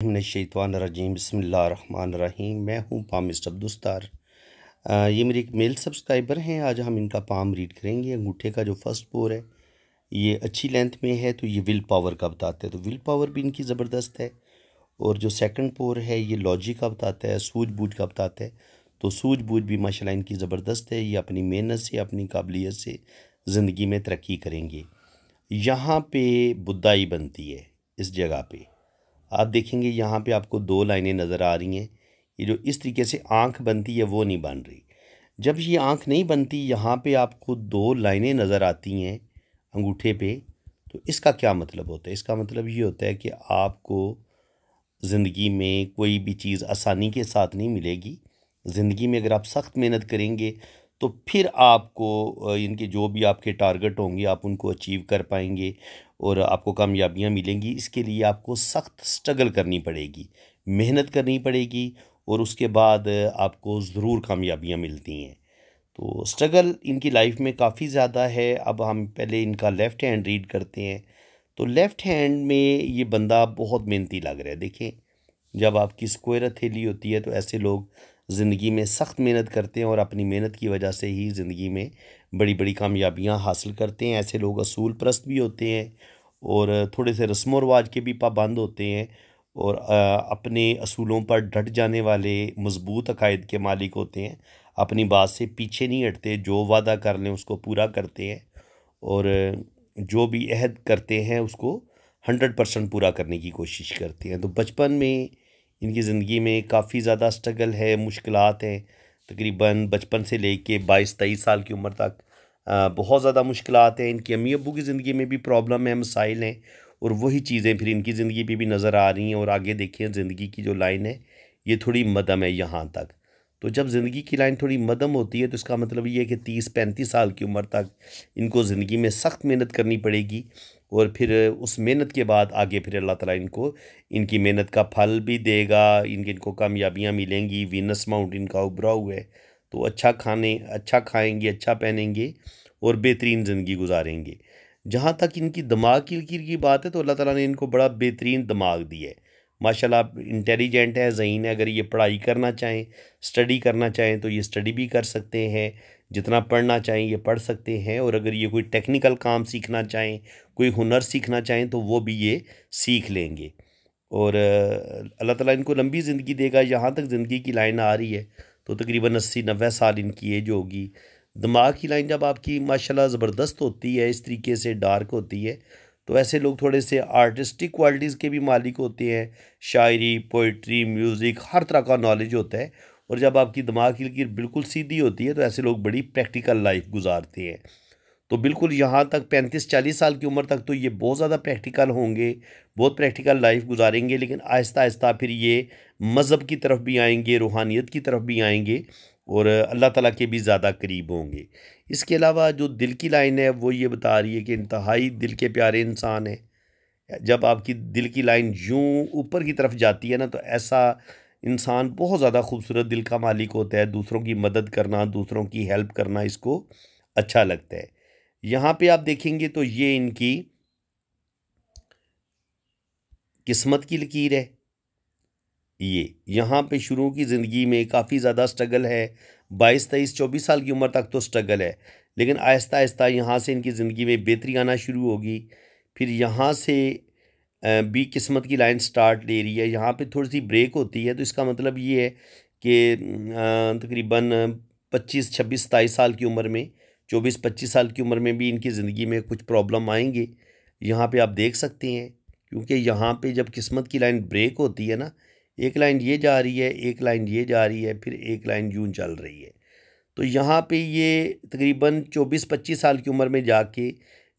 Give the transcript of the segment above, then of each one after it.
शैतवानरजीम बसमीम मैं हूँ पामिस्ट अब्दुस्तार। ये मेरे एक मेल सब्सक्राइबर हैं। आज हम इनका पाम रीड करेंगे। अंगूठे का जो फ़र्स्ट पोर है, ये अच्छी लेंथ में है तो ये विल पावर का बताते हैं। तो विल पावर भी इनकी ज़बरदस्त है और जो सेकंड पोर है, ये लॉजिक का बताता है, सूझबूझ का बताता है। तो सूझबूझ भी माशाल्लाह इनकी ज़बरदस्त है। ये अपनी मेहनत से, अपनी काबिलियत से ज़िंदगी में तरक्की करेंगे। यहाँ पे बुद्धाई बनती है, इस जगह पे। आप देखेंगे यहाँ पे आपको दो लाइनें नज़र आ रही हैं। ये जो इस तरीके से आँख बनती है, वो नहीं बन रही। जब ये आँख नहीं बनती, यहाँ पे आपको दो लाइनें नज़र आती हैं अंगूठे पे तो इसका क्या मतलब होता है? इसका मतलब ये होता है कि आपको ज़िंदगी में कोई भी चीज़ आसानी के साथ नहीं मिलेगी। ज़िंदगी में अगर आप सख्त मेहनत करेंगे तो फिर आपको इनके जो भी आपके टारगेट होंगे, आप उनको अचीव कर पाएँगे। और आपको कामयाबियाँ मिलेंगी। इसके लिए आपको सख्त स्ट्रगल करनी पड़ेगी, मेहनत करनी पड़ेगी और उसके बाद आपको ज़रूर कामयाबियाँ मिलती हैं। तो स्ट्रगल इनकी लाइफ में काफ़ी ज़्यादा है। अब हम पहले इनका लेफ़्ट हैंड रीड करते हैं। तो लेफ़्ट हैंड में ये बंदा बहुत मेहनती लग रहा है। देखें, जब आपकी स्क्वायर हथेली होती है तो ऐसे लोग ज़िंदगी में सख्त मेहनत करते हैं और अपनी मेहनत की वजह से ही ज़िंदगी में बड़ी बड़ी कामयाबियाँ हासिल करते हैं, ऐसे लोग असूल परस्त भी होते हैं और थोड़े से रस्म व रवाज के भी पाबंद होते हैं और अपने असूलों पर डट जाने वाले मज़बूत अकायद के मालिक होते हैं। अपनी बात से पीछे नहीं हटते, जो वादा कर लें उसको पूरा करते हैं और जो भी अहद करते हैं उसको हंड्रेड परसेंट पूरा करने की कोशिश करते हैं। तो बचपन में, इनकी ज़िंदगी में काफ़ी ज़्यादा स्ट्रगल है मुश्किल हैं तकरीबन बचपन से लेके बाईस, तेईस साल की उम्र तक बहुत ज़्यादा मुश्किल हैं इनकी। अम्मी अबू की ज़िंदगी में भी प्रॉब्लम है, मसाइल हैं और वही चीज़ें फिर इनकी ज़िंदगी पे भी नज़र आ रही हैं और आगे देखें ज़िंदगी की जो लाइन है, ये थोड़ी मदम है यहाँ तक। तो जब ज़िंदगी की लाइन थोड़ी मदम होती है तो इसका मतलब ये है कि तीस, पैंतीस साल की उम्र तक इनको ज़िंदगी में सख्त मेहनत करनी पड़ेगी और फिर उस मेहनत के बाद आगे फिर अल्लाह ताला इनको, इनकी मेहनत का फल भी देगा, इनके, इनको कामयाबियाँ मिलेंगी वीनस माउंट इनका उभरा हुआ है। तो अच्छा खाने अच्छा खाएँगे अच्छा पहनेंगे और बेहतरीन ज़िंदगी गुजारेंगे। जहाँ तक इनकी दिमाग की की बात है तो अल्लाह ताला ने इनको बड़ा बेहतरीन दिमाग दिया है। माशाल्लाह इंटेलिजेंट है, जहीन है, अगर ये पढ़ाई करना चाहें, स्टडी करना चाहें तो ये स्टडी भी कर सकते हैं। जितना पढ़ना चाहें, ये पढ़ सकते हैं और अगर ये कोई टेक्निकल काम सीखना चाहें, कोई हुनर सीखना चाहें तो वो भी ये सीख लेंगे। और अल्लाह ताला इनको लंबी ज़िंदगी देगा, यहाँ तक ज़िंदगी की लाइन आ रही है तो तकरीबन अस्सी नब्बे साल इनकी एज होगी। दिमाग की लाइन जब आपकी, माशाल्लाह, ज़बरदस्त होती है, इस तरीके से डार्क होती है तो ऐसे लोग थोड़े से आर्टिस्टिक क्वालिटीज़ के भी मालिक होते हैं। शायरी पोइट्री म्यूज़िक, हर तरह का नॉलेज होता है और जब आपकी दिमाग की लकीर बिल्कुल सीधी होती है तो ऐसे लोग बड़ी प्रैक्टिकल लाइफ गुजारते हैं। तो बिल्कुल यहाँ तक, पैंतीस चालीस साल की उम्र तक तो ये बहुत ज़्यादा प्रैक्टिकल होंगे, बहुत प्रैक्टिकल लाइफ गुजारेंगे, लेकिन आहिस्ता आहिस्ता फिर ये मज़हब की तरफ़ भी आएँगे, रूहानियत की तरफ़ भी आएँगे और अल्लाह ताला के भी ज़्यादा करीब होंगे। इसके अलावा जो दिल की लाइन है, वो ये बता रही है कि इंतहाई दिल के प्यारे इंसान हैं। जब आपकी दिल की लाइन यूँ ऊपर की तरफ़ जाती है ना तो ऐसा इंसान बहुत ज़्यादा खूबसूरत दिल का मालिक होता है, दूसरों की मदद करना, दूसरों की हेल्प करना इसको अच्छा लगता है। यहाँ पे आप देखेंगे तो ये इनकी किस्मत की लकीर है। ये, यहाँ पे शुरू की ज़िंदगी में काफ़ी ज़्यादा स्ट्रगल है। बाईस तेईस चौबीस साल की उम्र तक तो स्ट्रगल है, लेकिन आहिस्ता आहिस्ता यहाँ से इनकी ज़िंदगी में बेहतरी आना शुरू होगी। फिर यहाँ से भी किस्मत की लाइन स्टार्ट ले रही है। यहाँ पे थोड़ी सी ब्रेक होती है तो इसका मतलब ये है कि तकरीबन पच्चीस, छब्बीस, सताईस साल की उम्र में, चौबीस, पच्चीस साल की उम्र में भी इनकी ज़िंदगी में कुछ प्रॉब्लम आएँगे। यहाँ पे आप देख सकते हैं, क्योंकि यहाँ पे जब किस्मत की लाइन ब्रेक होती है ना, एक लाइन ये जा रही है, एक लाइन ये जा रही है, फिर एक लाइन यूँ चल रही है। तो यहाँ पे ये तकरीबन चौबीस, पच्चीस साल की उम्र में जाके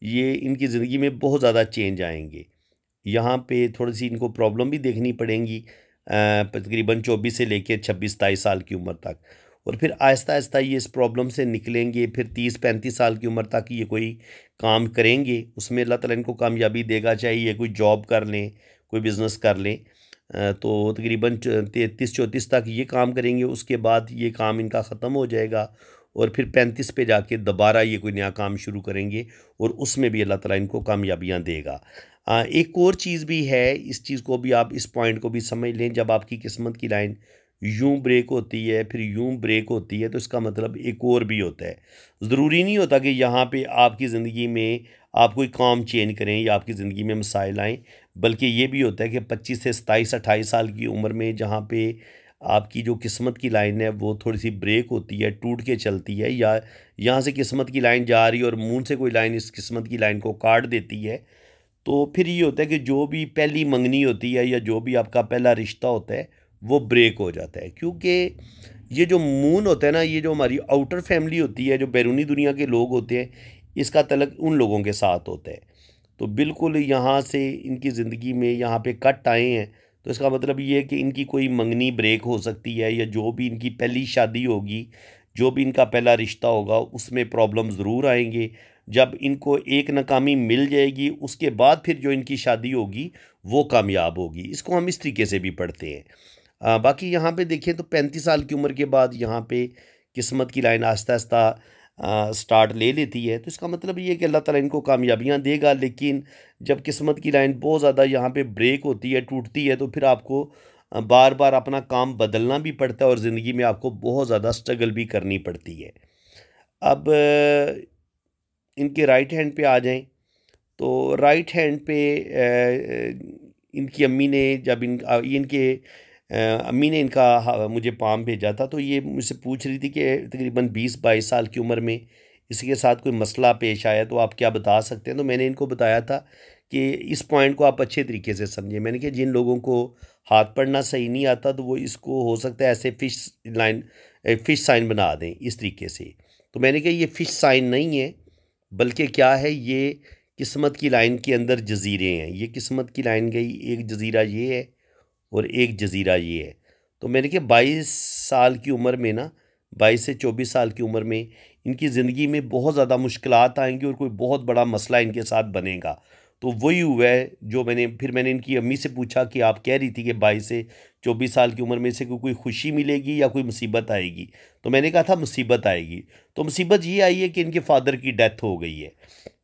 ये इनकी ज़िंदगी में बहुत ज़्यादा चेंज आएँगे। यहाँ पे थोड़ी सी इनको प्रॉब्लम भी देखनी पड़ेंगी तकरीबन चौबीस से लेकर छब्बीस सताईस साल की उम्र तक। और फिर आहिस्ता आहिस्ता ये इस प्रॉब्लम से निकलेंगे, फिर तीस पैंतीस साल की उम्र तक ये कोई काम करेंगे, उसमें अल्लाह ताला इनको कामयाबी देगा, चाहे ये कोई जॉब कर लें, कोई बिज़नेस कर लें तो तकरीबन तैंतीस चौंतीस तक ये काम करेंगे, उसके बाद ये काम इनका ख़त्म हो जाएगा और फिर पैंतीस पे जाके दोबारा ये कोई नया काम शुरू करेंगे और उसमें भी अल्लाह ताला इनको कामयाबियाँ देगा। आ, एक और चीज़ भी है इस चीज़ को भी आप इस पॉइंट को भी समझ लें जब आपकी किस्मत की लाइन यूँ ब्रेक होती है फिर यूँ ब्रेक होती है तो इसका मतलब एक और भी होता है। ज़रूरी नहीं होता कि यहाँ पे आपकी ज़िंदगी में आप कोई काम चेंज करें या आपकी ज़िंदगी में मसाइल आएँ बल्कि ये भी होता है कि पच्चीस से सताईस अट्ठाईस साल की उम्र में जहाँ पे आपकी जो किस्मत की लाइन है, वो थोड़ी सी ब्रेक होती है, टूट के चलती है या यहाँ से किस्मत की लाइन जा रही है और मुँह से कोई लाइन इस किस्मत की लाइन को काट देती है तो फिर ये होता है कि जो भी पहली मंगनी होती है या जो भी आपका पहला रिश्ता होता है, वो ब्रेक हो जाता है। क्योंकि ये जो मून होता है ना, ये जो हमारी आउटर फैमिली होती है, जो बैरूनी दुनिया के लोग होते हैं, इसका तलक उन लोगों के साथ होता है। तो बिल्कुल यहाँ से इनकी ज़िंदगी में यहाँ पे कट आए हैं तो इसका मतलब ये है कि इनकी कोई मंगनी ब्रेक हो सकती है या जो भी इनकी पहली शादी होगी जो भी इनका पहला रिश्ता होगा उसमें प्रॉब्लम ज़रूर आएँगे। जब इनको एक नाकामी मिल जाएगी उसके बाद फिर जो इनकी शादी होगी वो कामयाब होगी। इसको हम इस तरीके से भी पढ़ते हैं। आ, बाकी यहाँ पे देखें तो पैंतीस साल की उम्र के बाद यहाँ पे किस्मत की लाइन आहिस्ता आहिस्ता स्टार्ट ले लेती है। तो इसका मतलब ये कि अल्लाह ताला इनको कामयाबियाँ देगा, लेकिन जब किस्मत की लाइन बहुत ज़्यादा यहाँ पे ब्रेक होती है, टूटती है तो फिर आपको बार बार अपना काम बदलना भी पड़ता है और ज़िंदगी में आपको बहुत ज़्यादा स्ट्रगल भी करनी पड़ती है। अब, इनके राइट हैंड पे आ जाएँ। तो राइट हैंड पे इनकी अम्मी ने जब इन इनके अम्मी ने इनका मुझे पाम भेजा था तो ये मुझसे पूछ रही थी कि तकरीबन बीस बाईस साल की उम्र में इसके साथ कोई मसला पेश आया तो आप क्या बता सकते हैं? तो मैंने इनको बताया था कि इस पॉइंट को आप अच्छे तरीके से समझें। मैंने कहा, जिन लोगों को हाथ पढ़ना सही नहीं आता तो वो इसको हो सकता है ऐसे फ़िश लाइन फ़िश साइन बना दें इस तरीके से। तो मैंने कहा, ये फ़िश साइन नहीं है, बल्कि क्या है, ये किस्मत की लाइन के अंदर जजीरे हैं। ये किस्मत की लाइन गई, एक जजीरा ये है और एक जजीरा ये है। तो मैंने कहा बाईस साल की उम्र में ना, बाईस से चौबीस साल की उम्र में इनकी ज़िंदगी में बहुत ज़्यादा मुश्किल आएँगी और कोई बहुत बड़ा मसला इनके साथ बनेगा। तो वही हुआ है जो मैंने, फिर मैंने इनकी अम्मी से पूछा कि आप कह रही थी कि बाईस से चौबीस साल की उम्र में से कोई खुशी मिलेगी या कोई मुसीबत आएगी? तो मैंने कहा था मुसीबत आएगी। तो मुसीबत ये आई है कि इनके फादर की डेथ हो गई है।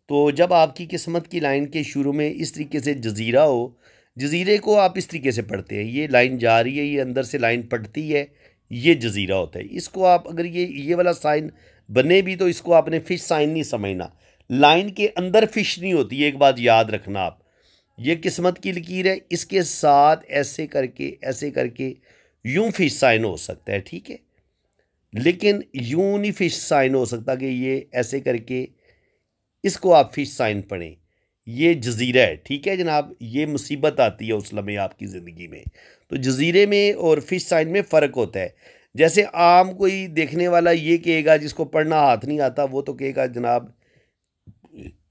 तो जब आपकी किस्मत की लाइन के शुरू में इस तरीके से जजीरा हो जजीरे को आप इस तरीके से पढ़ते हैं, ये लाइन जा रही है, ये अंदर से लाइन पढ़ती है, ये जजीरा होता है। इसको आप, अगर ये ये वाला साइन बने भी तो इसको आपने फ़िश साइन नहीं समझना। लाइन के अंदर फ़िश नहीं होती एक बात याद रखना आप। ये किस्मत की लकीर है, इसके साथ ऐसे करके ऐसे करके यूँ फ़िश साइन हो सकता है, ठीक है? लेकिन यूँ नहीं फ़िश साइन हो सकता कि ये ऐसे करके इसको आप फ़िश साइन पढ़ें। ये जजीरा है, ठीक है जनाब? ये मुसीबत आती है उस लम्हे आपकी ज़िंदगी में। तो जजीरे में और फ़िश साइन में फ़र्क होता है। जैसे आम कोई देखने वाला ये कहेगा, जिसको पढ़ना हाथ नहीं आता, वो तो कहेगा, जनाब,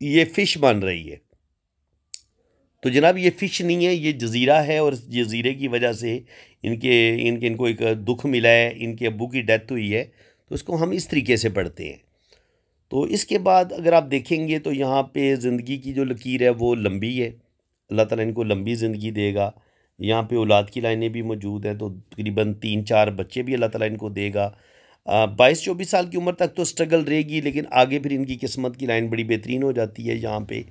ये फ़िश बन रही है। तो जनाब, ये फ़िश नहीं है, ये जजीरा है और जजीरे की वजह से इनके इनके, इनको एक दुख मिला है, इनके अबू की डेथ हुई है। तो इसको हम इस तरीके से पढ़ते हैं। तो इसके बाद अगर आप देखेंगे तो यहाँ पे ज़िंदगी की जो लकीर है वो लंबी है। अल्लाह ताला इनको लंबी ज़िंदगी देगा। यहाँ पे औलाद की लाइनें भी मौजूद हैं तो तकरीबन तीन चार बच्चे भी अल्लाह ताला इनको देगा। बाईस चौबीस साल की उम्र तक तो स्ट्रगल रहेगी, लेकिन आगे फिर इनकी किस्मत की लाइन बड़ी बेहतरीन हो जाती है यहाँ पे।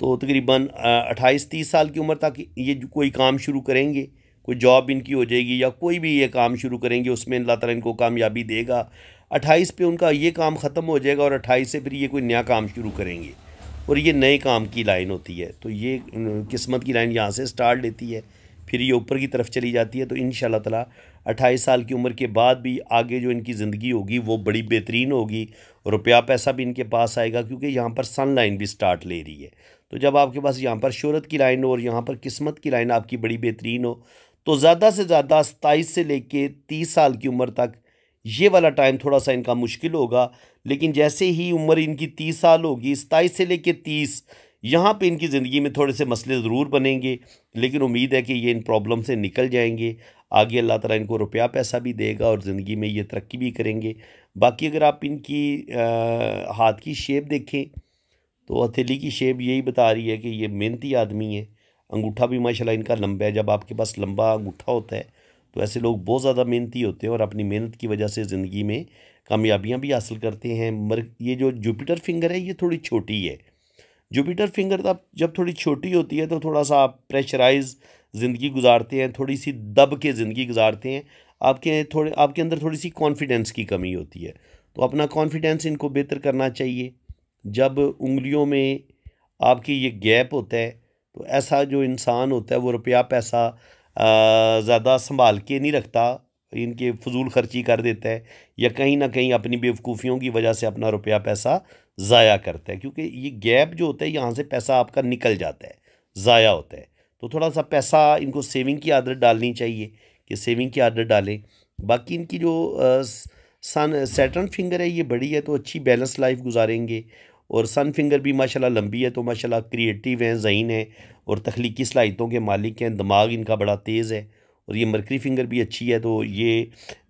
तो तकरीबन अट्ठाईस तीस साल की उम्र तक ये कोई काम शुरू करेंगे, कोई जॉब इनकी हो जाएगी या कोई भी ये काम शुरू करेंगे, उसमें अल्लाह ताला इनको कामयाबी देगा। अट्ठाईस पे उनका ये काम ख़त्म हो जाएगा और अट्ठाईस से फिर ये कोई नया काम शुरू करेंगे। और ये नए काम की लाइन होती है। तो ये किस्मत की लाइन यहाँ से स्टार्ट लेती है, फिर ये ऊपर की तरफ़ चली जाती है। तो इन ताला अट्ठाईस साल की उम्र के बाद भी आगे जो इनकी ज़िंदगी होगी, वो बड़ी बेहतरीन होगी रुपया पैसा भी इनके पास आएगा क्योंकि यहाँ पर सन लाइन भी स्टार्ट ले रही है। तो जब आपके पास यहाँ पर शहरत की लाइन हो और यहाँ पर किस्मत की लाइन आपकी बड़ी बेहतरीन हो तो ज़्यादा से ज़्यादा सताईस से लेके तीस साल की उम्र तक ये वाला टाइम थोड़ा सा इनका मुश्किल होगा लेकिन जैसे ही उम्र इनकी तीस साल होगी सताईस से लेकर तीस यहाँ पे इनकी ज़िंदगी में थोड़े से मसले ज़रूर बनेंगे लेकिन उम्मीद है कि ये इन प्रॉब्लम से निकल जाएँगे। आगे अल्लाह ताला इनको रुपया पैसा भी देगा और ज़िंदगी में ये तरक्की भी करेंगे। बाकी अगर आप इनकी आ, हाथ की शेप देखें तो हथेली की शेप यही बता रही है कि ये मेहनती आदमी है। अंगूठा भी माशाल्लाह इनका लंबा है। जब आपके पास लंबा अंगूठा होता है तो ऐसे लोग बहुत ज़्यादा मेहनती होते हैं और अपनी मेहनत की वजह से ज़िंदगी में कामयाबियाँ भी हासिल करते हैं। मर, ये जो जुपिटर फिंगर है, ये थोड़ी छोटी है। जुपिटर फिंगर तब जब थोड़ी छोटी होती है तो थोड़ा सा आप प्रेशराइज ज़िंदगी गुजारते हैं, थोड़ी सी दब के ज़िंदगी गुजारते हैं। आपके थोड़े, आपके अंदर थोड़ी सी कॉन्फिडेंस की कमी होती है। तो अपना कॉन्फिडेंस इनको बेहतर करना चाहिए। जब उंगलियों में आपकी ये गैप होता है तो ऐसा जो इंसान होता है वो रुपया पैसा ज़्यादा संभाल के नहीं रखता, इनके फजूल खर्ची कर देता है, या कहीं ना कहीं अपनी बेवकूफ़ियों की वजह से अपना रुपया पैसा ज़ाया करता है, क्योंकि ये गैप जो होता है, यहाँ से पैसा आपका निकल जाता है, ज़ाया होता है। तो थोड़ा सा पैसा इनको सेविंग की आदत डालनी चाहिए, कि सेविंग की आदत डालें। बाकी इनकी जो सन, सैटर्न फिंगर है, ये बड़ी है तो अच्छी बैलेंस लाइफ गुजारेंगे। और सन फिंगर भी माशाल्लाह लंबी है तो माशाल्लाह क्रिएटिव हैं जहीन है और तख्लीकी सलाहितों के मालिक हैं दिमाग इनका बड़ा तेज़ है और ये मरकरी फिंगर भी अच्छी है तो ये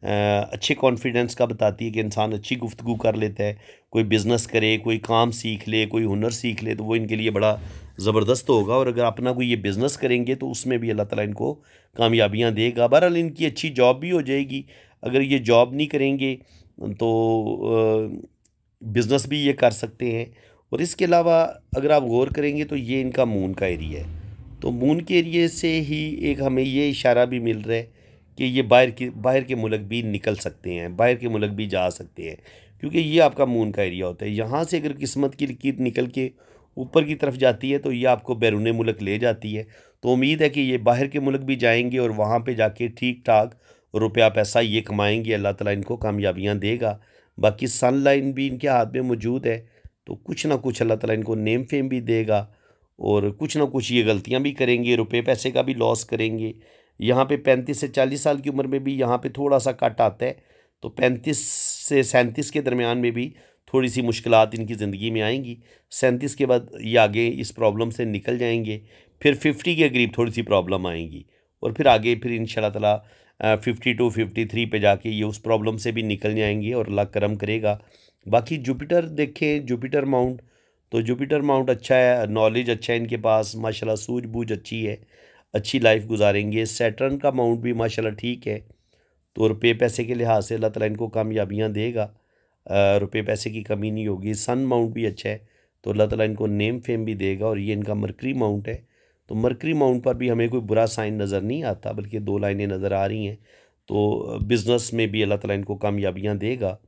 आ, अच्छे कॉन्फिडेंस का बताती है कि इंसान अच्छी गुफ्तु कर लेता है कोई बिज़नेस करे कोई काम सीख ले कोई हुनर सीख ले तो वो इनके लिए बड़ा ज़बरदस्त होगा और अगर अपना कोई ये बिज़नेस करेंगे तो उसमें भी अल्लाह ताला इनको कामयाबियाँ देगा। बहरहाल इनकी अच्छी जॉब भी हो जाएगी अगर ये जॉब नहीं करेंगे तो बिज़नेस भी ये कर सकते हैं। और इसके अलावा अगर आप गौर करेंगे तो ये इनका मून का एरिया है। तो मून के एरिए से ही एक हमें ये इशारा भी मिल रहा है कि ये बाहर के बाहर के मुल्क भी निकल सकते हैं, बाहर के मुल्क भी जा सकते हैं। क्योंकि ये आपका मून का एरिया होता है। यहाँ से अगर किस्मत की लकीर निकल के ऊपर की तरफ़ जाती है तो ये आपको बैरून मुल्क ले जाती है। तो उम्मीद है कि ये बाहर के मुल्क भी जाएँगे और वहाँ पे जाके ठीक ठाक रुपया पैसा ये कमाएँगे। अल्लाह ताला इनको कामयाबियाँ देगा। बाकी सन लाइन भी इनके हाथ में मौजूद है तो कुछ ना कुछ अल्लाह ताला इनको नेम फेम भी देगा और कुछ ना कुछ ये गलतियाँ भी करेंगे रुपये पैसे का भी लॉस करेंगे। यहाँ पे पैंतीस से चालीस साल की उम्र में भी यहाँ पे थोड़ा सा कट आता है तो पैंतीस से सैंतीस के दरमियान में भी थोड़ी सी मुश्किल इनकी ज़िंदगी में आएँगी। सैंतीस के बाद ये आगे इस प्रॉब्लम से निकल जाएँगे, फिर फिफ्टी के करीब थोड़ी सी प्रॉब्लम आएँगी और फिर आगे फिर इन ताला फिफ्टी टू, फिफ्टी थ्री पे जाके ये उस प्रॉब्लम से भी निकल जाएँगे और अल्लाह करम करेगा। बाकी जुपिटर देखें, जुपिटर माउंट तो जुपिटर माउंट अच्छा है, नॉलेज अच्छा है इनके पास, माशाल्लाह सूझबूझ अच्छी है, अच्छी लाइफ गुजारेंगे। सैटर्न का माउंट भी माशाल्लाह ठीक है तो रुपये पैसे के लिहाज से अल्लाह ताला इनको कामयाबियाँ देगा रुपये पैसे की कमी नहीं होगी। सन माउंट भी अच्छा है तो अल्लाह ताला इनको नेम फेम भी देगा और ये इनका मरकरी माउंट है। तो मरकरी माउंट पर भी हमें कोई बुरा साइन नज़र नहीं आता, बल्कि दो लाइनें नज़र आ रही हैं। तो बिज़नेस में भी अल्लाह ताला इनको कामयाबियाँ देगा।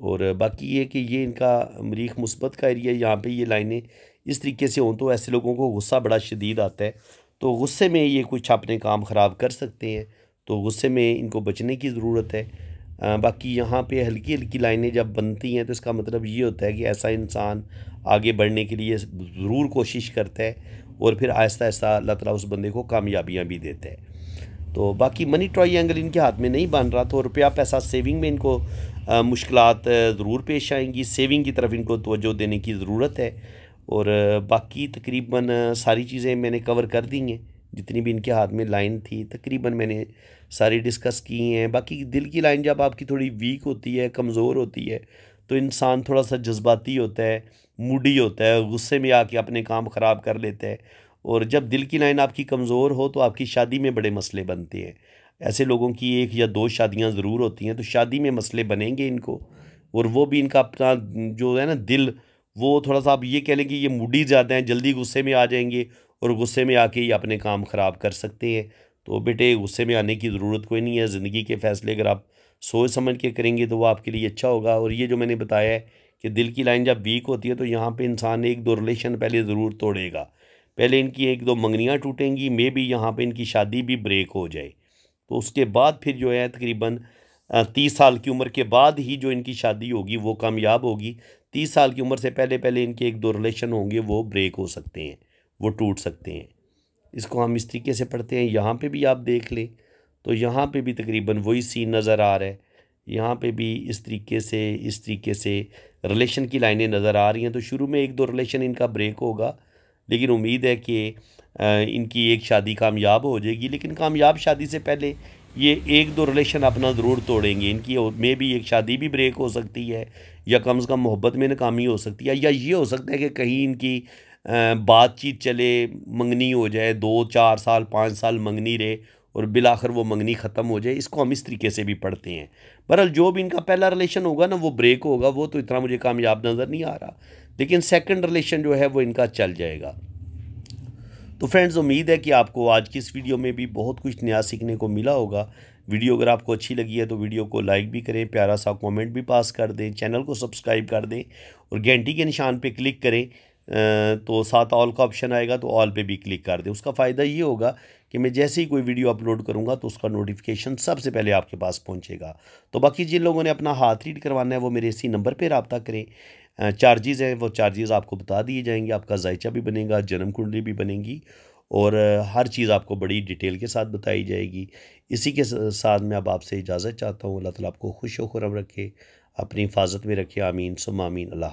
और बाकी ये कि ये इनका मरीख मुस्बत का एरिया यहाँ पे ये लाइनें इस तरीके से हों तो ऐसे लोगों को गुस्सा बड़ा शदीद आता है। तो गुस्से में ये कुछ अपने काम ख़राब कर सकते हैं। तो गुस्से में इनको बचने की ज़रूरत है। बाकी यहाँ पे हल्की हल्की लाइनें जब बनती हैं तो इसका मतलब ये होता है कि ऐसा इंसान आगे बढ़ने के लिए ज़रूर कोशिश करता है। और फिर आहिस्ता आहिस्ता अल्लाह ताला उस बंदे को कामयाबियाँ भी देता है। तो बाकी मनी ट्राई एंगल इनके हाथ में नहीं बन रहा तो रुपया पैसा सेविंग में इनको मुश्किल ज़रूर पेश आएँगी। सेविंग की तरफ़ इनको तवज्जो देने की ज़रूरत है। और बाकी तकरीबन सारी चीज़ें मैंने कवर कर दी हैं। जितनी भी इनके हाथ में लाइन थी, तकरीबन मैंने सारी डिस्कस की हैं। बाकी दिल की लाइन जब आपकी थोड़ी वीक होती है, कमज़ोर होती है तो इंसान थोड़ा सा जज्बाती होता है। मूडी होता है, गुस्से में आके अपने काम ख़राब कर लेता है। और जब दिल की लाइन आपकी कमज़ोर हो तो आपकी शादी में बड़े मसले बनते हैं। ऐसे लोगों की एक या दो शादियाँ ज़रूर होती हैं तो शादी में मसले बनेंगे इनको। और वो भी इनका अपना जो है ना दिल, वो थोड़ा सा आप ये कह लें कि ये मूडी ज़्यादा हैं, जल्दी गुस्से में आ जाएँगे और गुस्से में आके ये अपने काम ख़राब कर सकते हैं। तो बेटे, गुस्से में आने की ज़रूरत कोई नहीं है। ज़िंदगी के फ़ैसले अगर आप सोच समझ के करेंगे तो वो आपके लिए अच्छा होगा। और ये जो मैंने बताया है कि दिल की लाइन जब वीक होती है तो यहाँ पे इंसान एक दो रिलेशन पहले ज़रूर तोड़ेगा। पहले इनकी एक दो मंगनियाँ टूटेंगी, मे भी यहाँ पे इनकी शादी भी ब्रेक हो जाए। तो उसके बाद फिर जो है तकरीबन तीस साल की उम्र के बाद ही जो इनकी शादी होगी वो कामयाब होगी। तीस साल की उम्र से पहले पहले इनके एक दो रिलेशन होंगे, वो ब्रेक हो सकते हैं, वो टूट सकते हैं। इसको हम इस तरीके से पढ़ते हैं। यहाँ पे भी आप देख लें तो यहाँ पे भी तकरीबन वही सीन नज़र आ रहा है। यहाँ पे भी इस तरीके से, इस तरीके से रिलेशन की लाइनें नज़र आ रही हैं। तो शुरू में एक दो रिलेशन इनका ब्रेक होगा, लेकिन उम्मीद है कि इनकी एक शादी कामयाब हो जाएगी। लेकिन कामयाब शादी से पहले ये एक दो रिलेशन अपना ज़रूर तोड़ेंगे। इनकी में भी एक शादी भी ब्रेक हो सकती है, या कम से कम मोहब्बत में नाकामी हो सकती है, या ये हो सकता है कि कहीं इनकी बातचीत चले, मंगनी हो जाए, दो, चार साल, पाँच साल मंगनी रहे और बिलाखर वो मंगनी ख़त्म हो जाए, इसको हम इस तरीके से भी पढ़ते हैं। बहरहाल, जो भी इनका पहला रिलेशन होगा ना, वो ब्रेक होगा, वो तो इतना मुझे कामयाब नज़र नहीं आ रहा। लेकिन सेकंड रिलेशन जो है, वो इनका चल जाएगा। तो फ्रेंड्स उम्मीद है कि आपको आज की इस वीडियो में भी बहुत कुछ नया सीखने को मिला होगा। वीडियो अगर आपको अच्छी लगी है तो वीडियो को लाइक भी करें, प्यारा सा कमेंट भी पास कर दें चैनल को सब्सक्राइब कर दें और घंटी के निशान पे क्लिक करें। तो साथ ऑल का ऑप्शन आएगा तो ऑल पे भी क्लिक कर दें। उसका फ़ायदा ये होगा कि मैं जैसे ही कोई वीडियो अपलोड करूँगा तो उसका नोटिफिकेशन सबसे पहले आपके पास पहुँचेगा। तो बाकी जिन लोगों ने अपना हाथ रीड करवाना है, वो मेरे इसी नंबर पर रबता करें। चार्जेज़ हैं, वो चार्जेज़ आपको बता दिए जाएँगे। आपका जायचा भी बनेगा, जन्म कुंडली भी बनेगी और हर चीज़ आपको बड़ी डिटेल के साथ बताई जाएगी। इसी के साथ मैं अब आपसे इजाज़त चाहता हूँ। अल्लाह ताला आपको खुश खुरम रखे, अपनी हिफाजत में रखे। आमीन सुम आमीन। अल्लाह